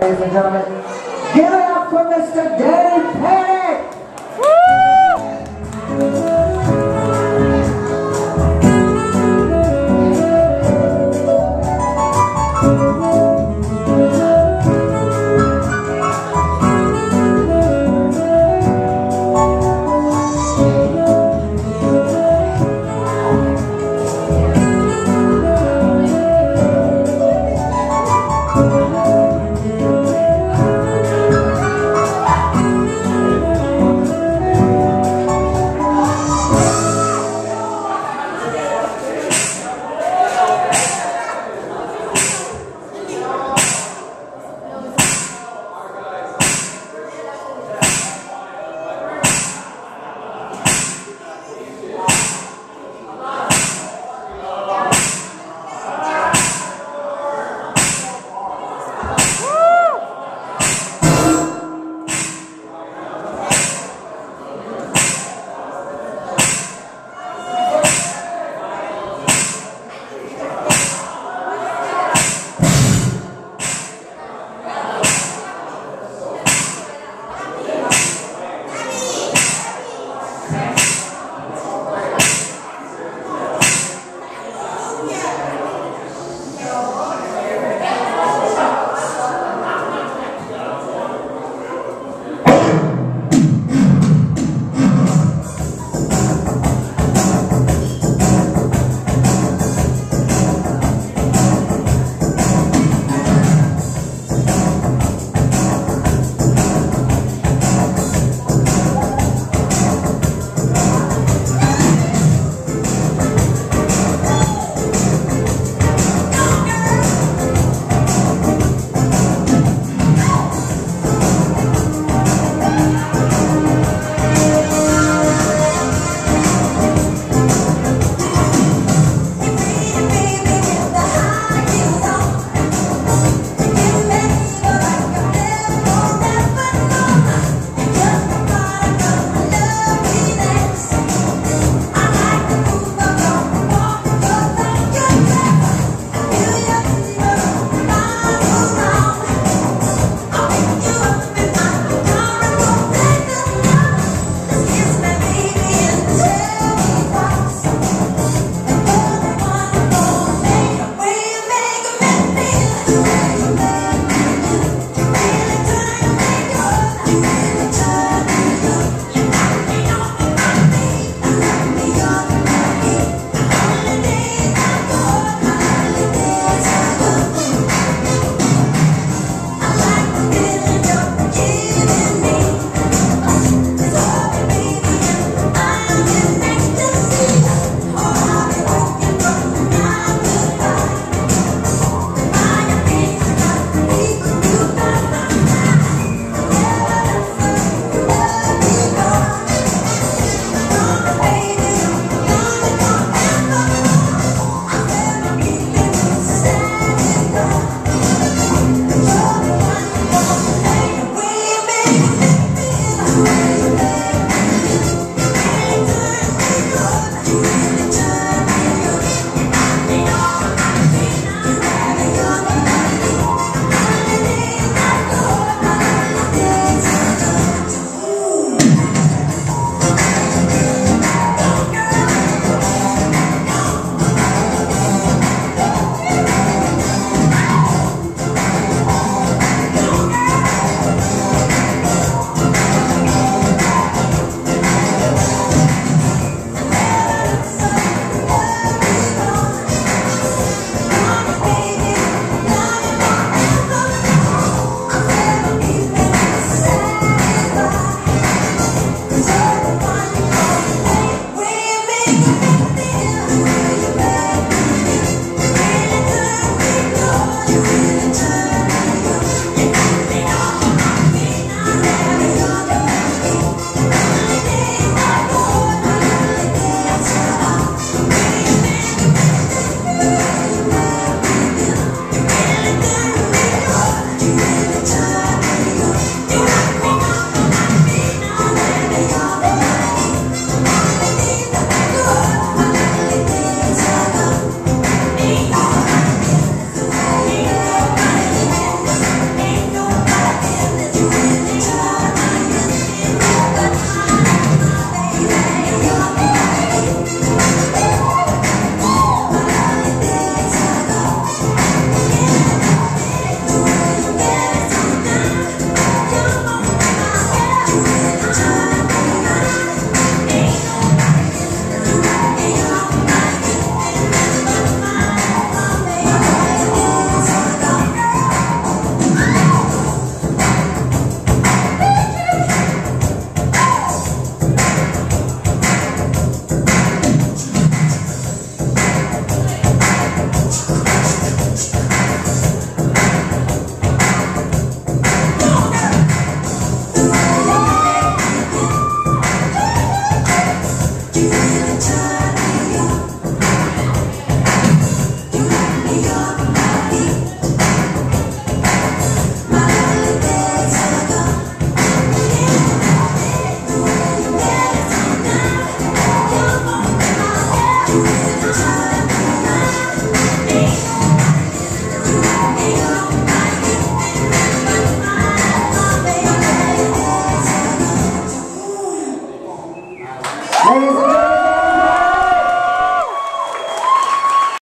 ladies and gentlemen. Give it up for Mr. Dave Perry!